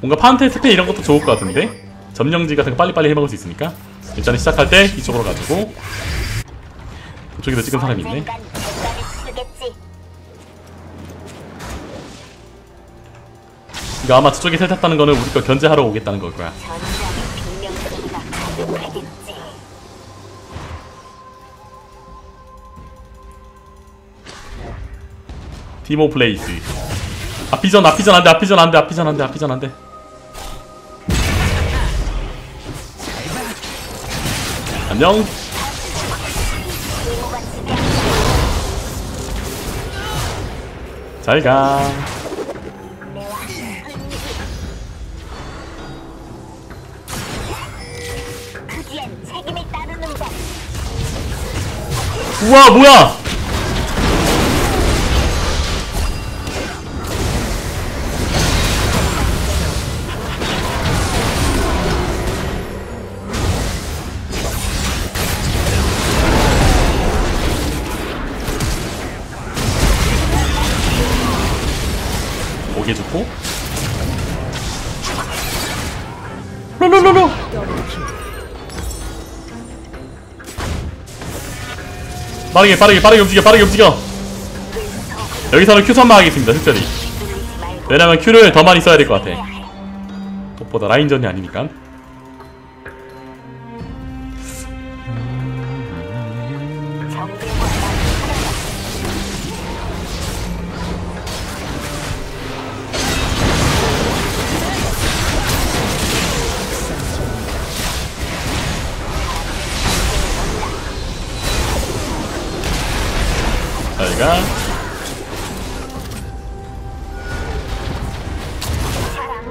뭔가 파운테 스페 이런 것도 좋을 것 같은데 점령지 같은 거 빨리빨리 해먹을 수 있으니까 일단은 시작할 때 이쪽으로 가지고 그쪽에도 찍은 사람이 있네. 이거 아마 저쪽에 세탔다는 거는 우리 거 견제하러 오겠다는 걸 거야 전장의 빈명수가 가득하겠지. 티모 플레이스 앞비전 앞비전 안돼 앞비전 안돼 앞비전 안돼 앞비전 안돼 안녕 잘가. 우와 뭐야 빠르게 빠르게 빠르게 움직여 빠르게 움직여. 여기서는 큐 선마하겠습니다 말고 왜냐면 큐를 더 많이 써야 될 것 같아. 똑보다 라인전이 아니니까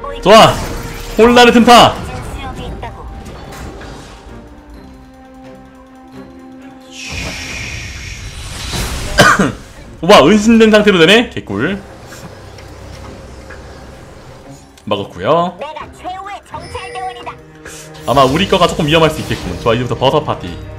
보이게 좋아. 홀라르 틈타. 와 은신된 상태로 되네. 개꿀. 정찰대원이다. 아마 우리 거가 조금 위험할 수 있겠군. 좋아 이제부터 버섯 파티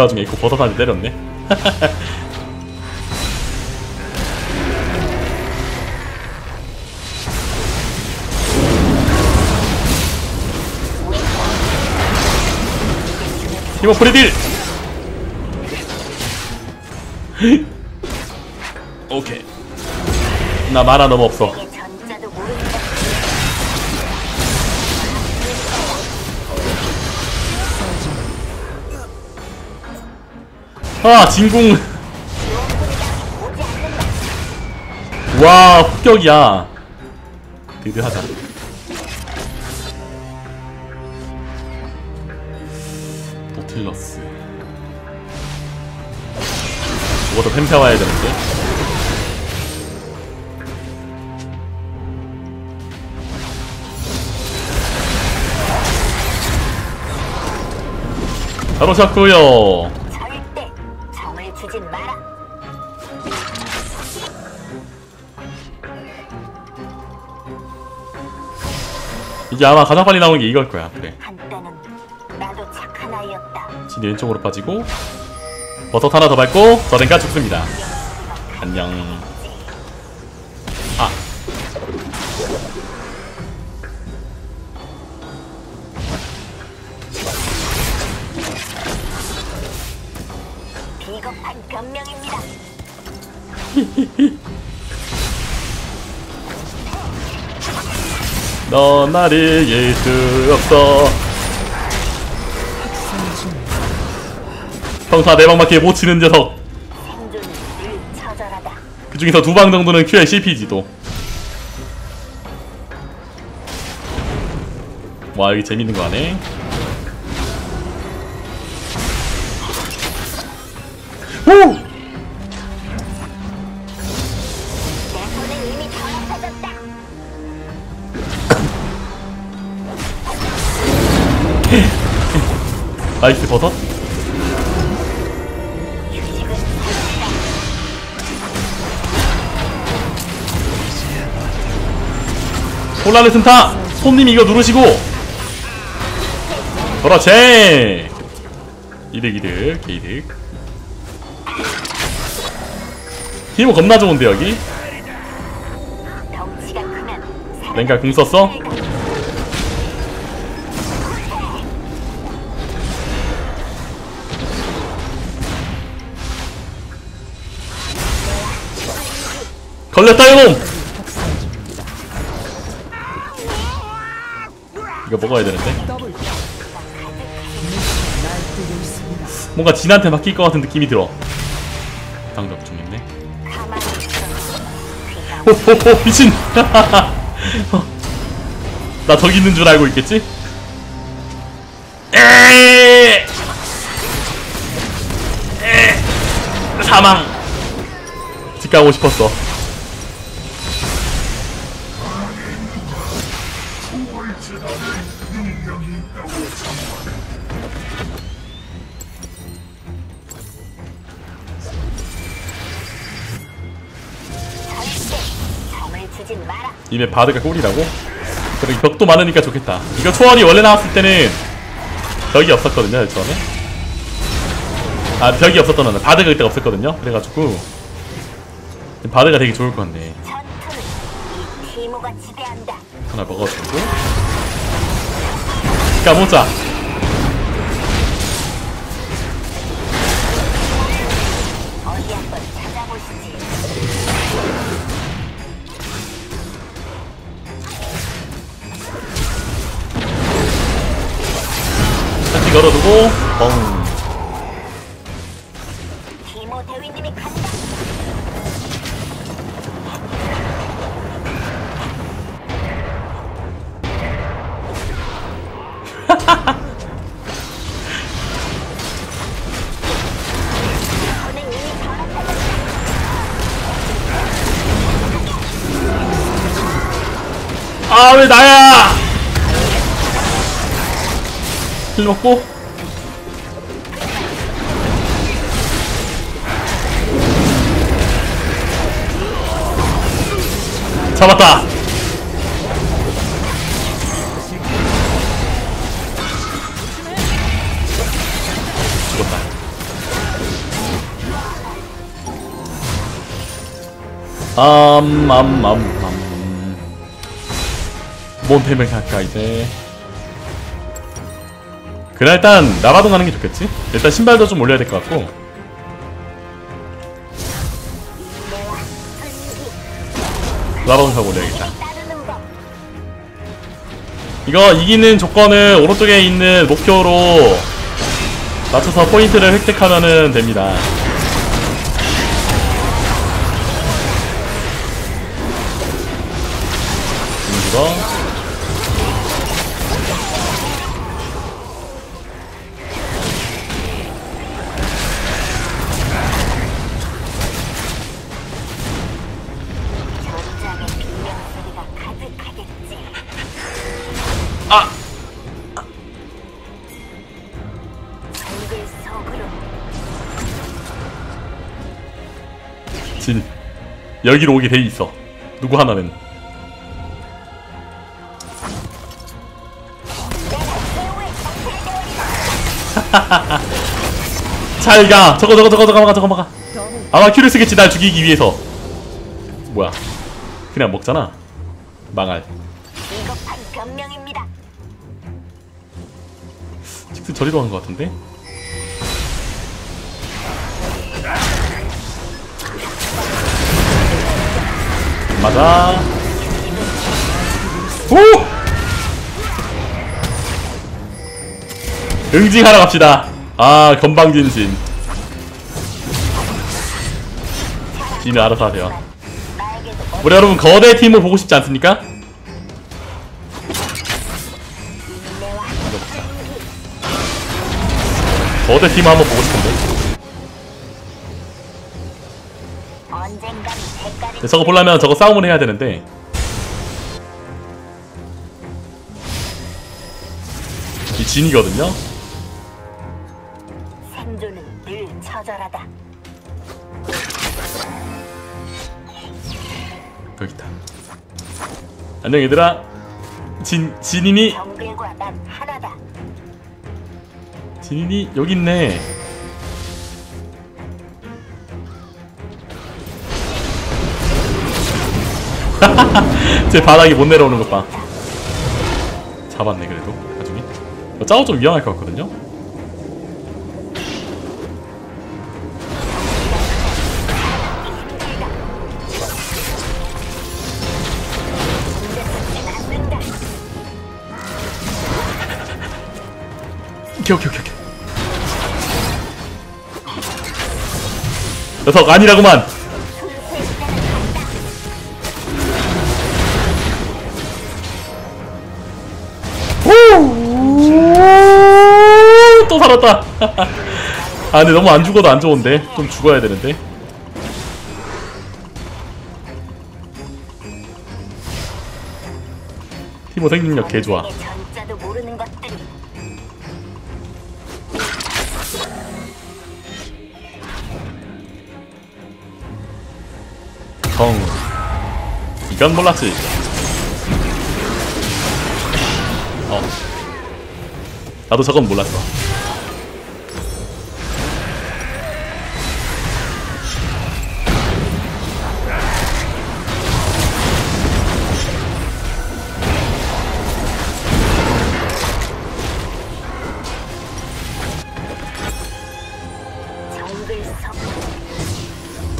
그 와중에 이거 버섯한테 때렸네. 이거 프리딜! 오케이. 나 만화 너무 없어 아 않는다. 와 합격이야. 드드하자. 노틸러스. 저것도 펜페 와야 되는데? 바로 셨고요 이게 아마 가장 빨리 나오는 게 이걸 거야 그래 한때는 나도 착한 아이였다. 진이 왼쪽으로 빠지고 버섯 하나 더 밟고 저랭가 죽습니다 안녕 아 비겁한 변명입니다. 넌 나를 이길 수 없어. 평타 네방밖에 못 치는 녀석. 그 중에서 두 방 정도는 Q에 CPG도. 와 여기 재밌는 거 하네 nice 버섯. 휴식은 폴라르 틈타 손님 이거 누르시고. 그렇지. 이득 이득 개이득. 티모 겁나 좋은데 여기? 랭가 궁 썼어? 걸렸다 이놈! 이거 먹어야 되는데? 뭔가 진한테 맡길 것 같은 느낌이 들어. 가만히 있어도 귀가 호호호 미친! 나 저기 있는 줄 알고 있겠지? 에 에! 사망! 집 가고 싶었어 이메 바드가 꿀이라고? 그리고 벽도 많으니까 좋겠다. 이거 초월이 원래 나왔을 때는 벽이 없었거든요 처음에. 아 벽이 없었던 거는 바드가 그때 없었거든요. 그래가지고 바드가 되게 좋을 것 같네. 하나 먹어주고. 까보자 다시 걸어두고 뻥 티모 대위님이 간다. 저는 이미 벌었다. 아왜 나야 힐 먹고. 잡았다. 죽었다. 암암암암. 뭔 템을 갈까 이제 그래 일단 나바동 가는 게 좋겠지? 일단 신발도 좀 올려야 될 것 같고 나바동 사고 올려야겠다. 이거 이기는 조건은 오른쪽에 있는 목표로 맞춰서 포인트를 획득하면 됩니다 이거 여기로 오게 돼 있어. 누구 하나는? 잘 가. 저거 저거 저거 저거 막아 저거 막아. 아마 큐를 쓰겠지 날 죽이기 위해서. 뭐야? 그냥 먹잖아. 망할. 직스 저리로 간 것 같은데 맞아. 오! 응징하러 갑시다. 아 건방진신. 진은 알아서 하세요. 우리 여러분 거대 팀을 보고 싶지 않습니까? 거대 팀 한번 보고 싶은데 저거 보려면 저거 싸움을 해야 되는데 이 진이거든요? 생존은 늘 처절하다. 여기 있다 안녕 얘들아 진, 진인이. 진인이 여기 있네 제 바닥이 못 내려오는 것 봐. 잡았네 그래도 나중에. 어, 짜오 좀 위험할 것 같거든요. 오케이 오케이 오케이. 녀석 아니라구만. 살았다. 아 근데 너무 안 죽어도 안 좋은데 좀 죽어야 되는데. 티모 생명력 개 좋아. 전자도 모르는 것들이 정. 이건 몰랐지. 어. 나도 저건 몰랐어.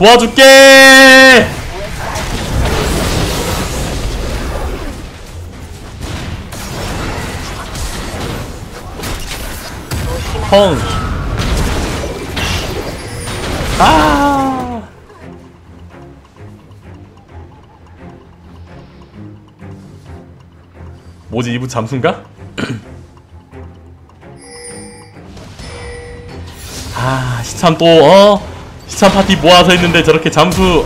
도와줄게! 펑. 아. 뭐지 이분 잠수인가? 아 시참 또 어? 시참 파티 모아서 했는데 저렇게 잠수.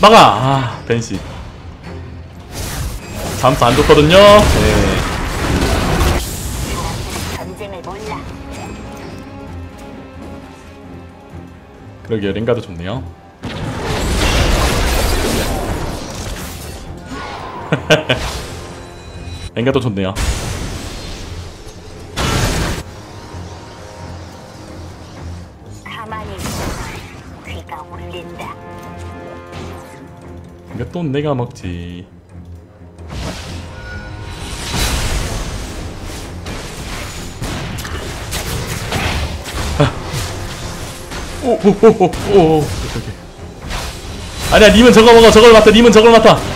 막아! 아 벤시. 잠수 안 좋거든요? 네. 그러게요. 랭가도 좋네요. 랭가도 좋네요 가만히 있어 귀가 울린다. 이거 또 내가 먹지. 오오오오오 아니야 님은 저거 먹어. 저걸 맡아 님은 저걸 맡아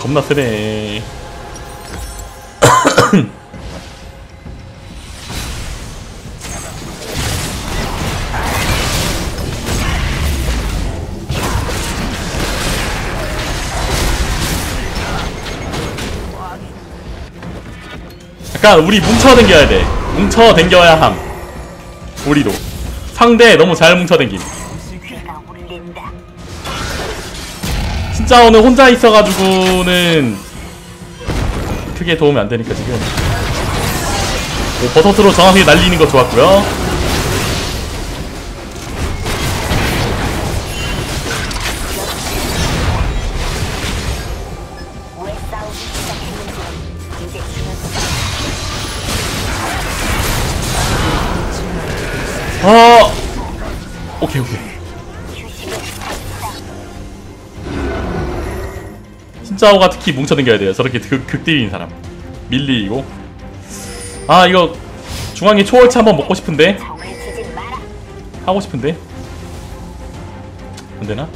겁나 세네. 약간 우리 뭉쳐 댕겨야 돼. 뭉쳐 댕겨야 함. 우리도. 상대 너무 잘 뭉쳐 댕김 진짜 오늘 혼자 있어가지고는 크게 도움이 안 되니까 지금 오, 버섯으로 정확하게 날리는 거 좋았고요. 신짜오가 특히 뭉쳐댕겨야 돼요. 저렇게 극, 극딜인 사람. 밀리이고. 아 이거 중앙에 초월치 한번 먹고 싶은데 하고 싶은데 안 되나?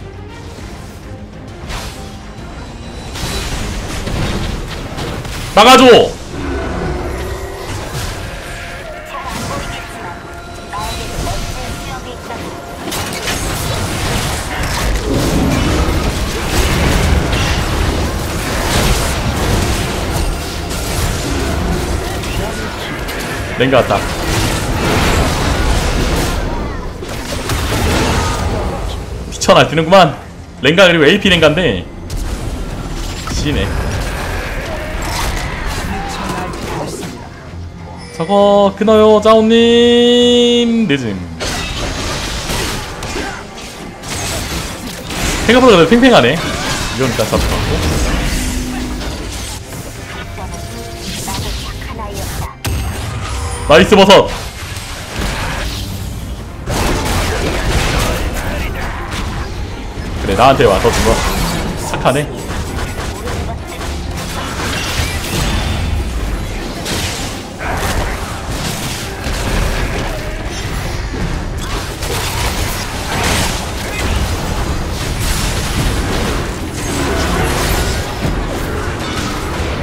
막아줘. 랭가 왔다. 미쳐 날뛰는구만. 랭가 그리고 AP 랭가인데 지네. 저거 끊어요 짜오님 늦음. 생각보다 팽팽하네. 이건 일단 잡고 나이스 버섯. 그래 나한테 와서 죽어 착하네.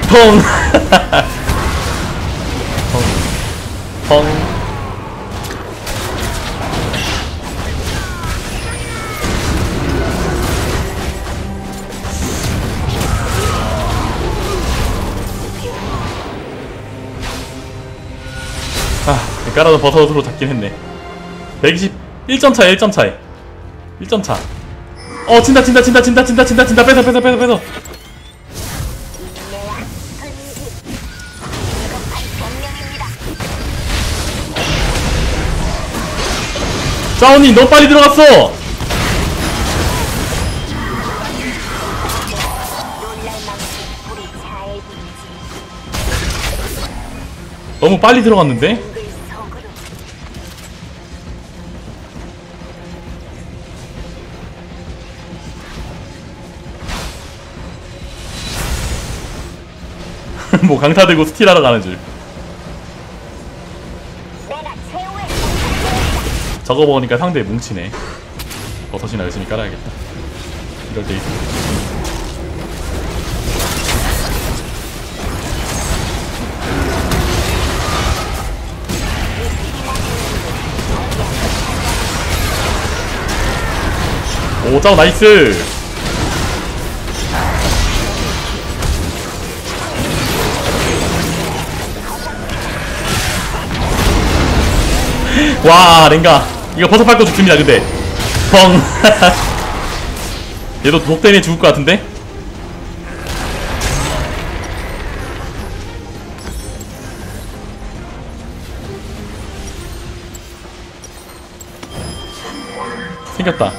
펑 펑. 아, 깔아도 버섯으로 잡긴 했네. 120, 1점 차야, 1점 차이. 1점 차. 어, 친다, 친다, 친다, 친다, 친다, 친다, 친다, 뺏어, 뺏어, 뺏어, 뺏어. 짜오님, 너무 빨리 들어갔어! 너무 빨리 들어갔는데? 뭐 강타 들고 스틸하러 가는 줄. 저거 먹으니까 상대 뭉치네. 버섯이나 열심히 깔아야겠다. 이럴 때 있어. 오, 짜오 nice! 와, 랭가. 이거 버섯 밟고 죽습니다, 근데. 펑. 얘도 독 때문에 죽을 것 같은데? 생겼다.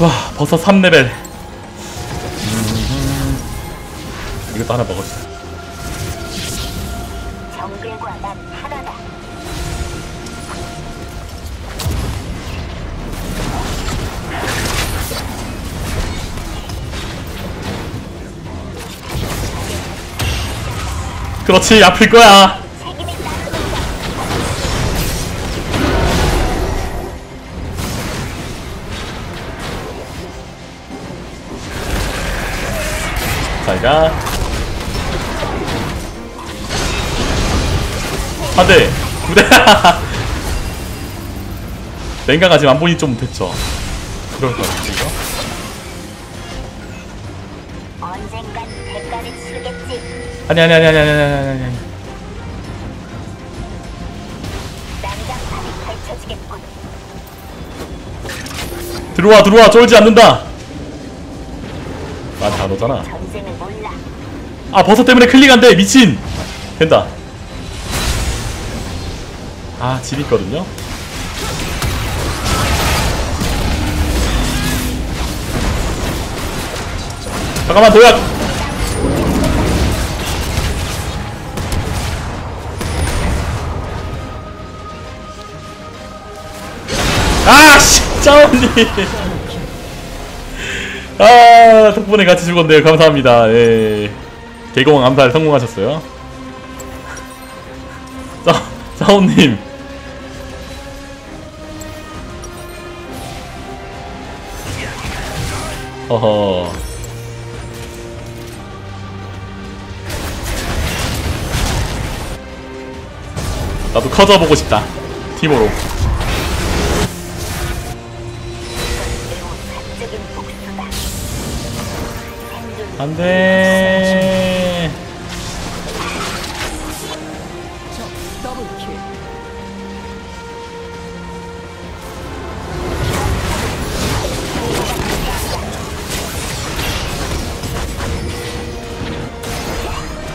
와, 버섯 3레벨. 음, 이것도 하나. 정 그렇지, 아플 거야. 책임이 따르는다. 잘 가. 한 대, 두 대. 랭가가 지금 안 보니 좀 됐죠. 그럴 것 같아, 이 아니, 아니, 아니, 아니, 아니, 아니, 아니, 아니. 들어와, 들어와, 쫄지 않는다. 전쟁을 몰라. 아, 버섯 때문에 클릭 안 돼, 미친! 된다. 아, 질 있거든요? 잠깐만, 도약! 아, 씨! 짜오니! 아, 덕분에 같이 죽었네요. 감사합니다. 예. 개공 암살 성공하셨어요. 짜, 짜오님. 허허. 나도 커져보고 싶다. 팀으로. 안 돼.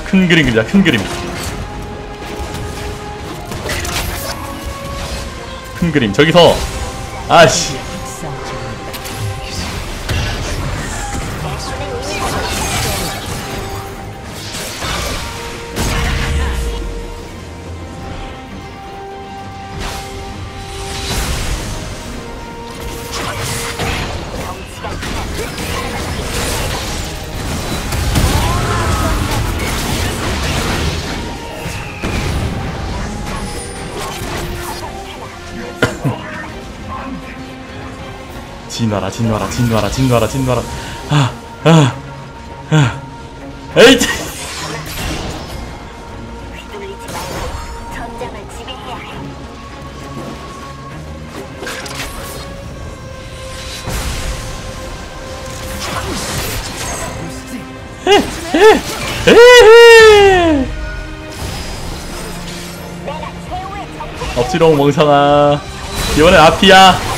큰 그림 그리자, 큰 그림. 큰큰 그림 저기서 아씨 진화라 진화라 진화라 진화라 진화라. 에이. 에헤 내가 최후의 정체. 엎지롱 멍청아. 이번엔 앞이야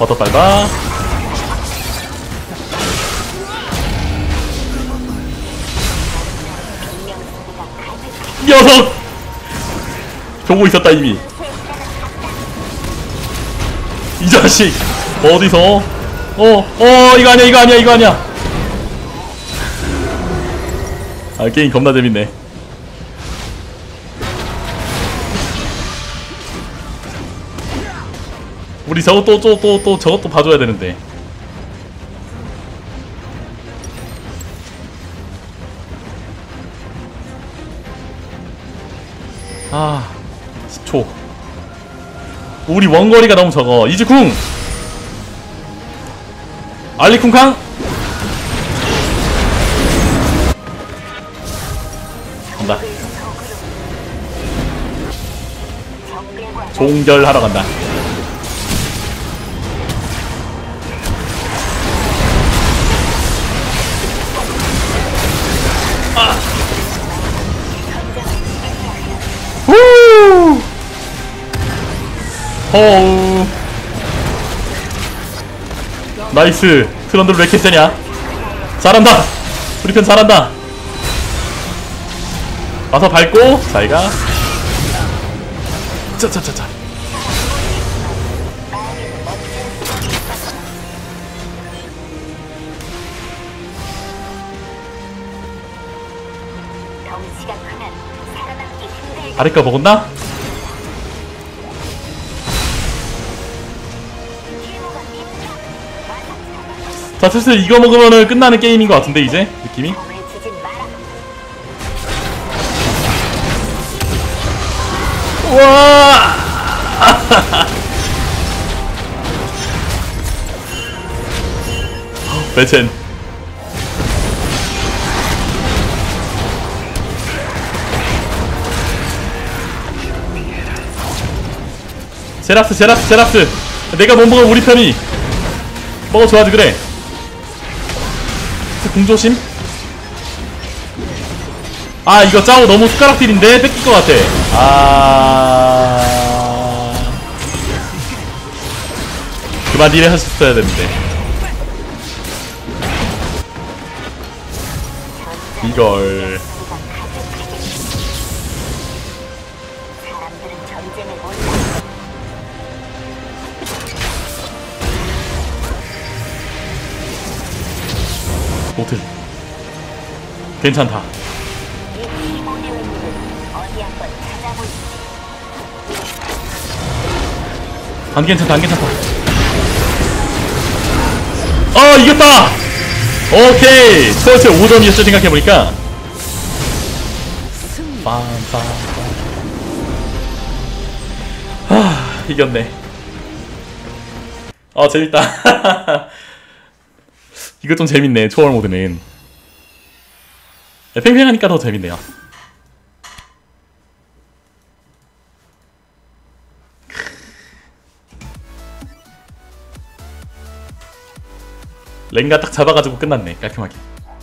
버터 밟아 녀석! 보고 있었다 이미. 이 자식 어디서? 어어 이거 아니야 이거 아니야 이거 아니야. 아 게임 겁나 재밌네 우리 저거 또 또 또 또 저것도 봐줘야 되는데. 아 10초. 우리 원거리가 너무 적어. 이즈 쿵! 알리쿵캉! 간다. 종결하러 간다 호우. 나이스. 트런들 왜 이렇게 세냐? 잘한다. 우리 편 잘한다. 와서 밟고 잘가. 짜짜짜짜 덩치가 크면 살아남기 힘들고 아래 거 먹었나? 자 슬슬 이거 먹으면은 끝나는 게임인 것 같은데 이제? 느낌이. 우와! 배첸 제라스 제라스 제라스. 내가 못 먹으면 우리 편이. 먹어줘야지 그래 공조심? 아 이거 짜오 너무 숟가락질인데? 뺏길 것 같아. 아. 그만 일에 하셨어야 되는데. 이걸 노틀 괜찮다. 안 괜찮다 안 괜찮다. 어 이겼다! 오케이! 스포츠 5점이었죠 생각해보니까. 빰빰빰. 아 이겼네. 어 재밌다 이거 좀 재밌네 초월 모드는. 네, 팽팽하니까 더 재밌네요. 랭가 딱 잡아가지고 끝났네 깔끔하게.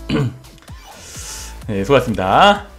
네 수고하셨습니다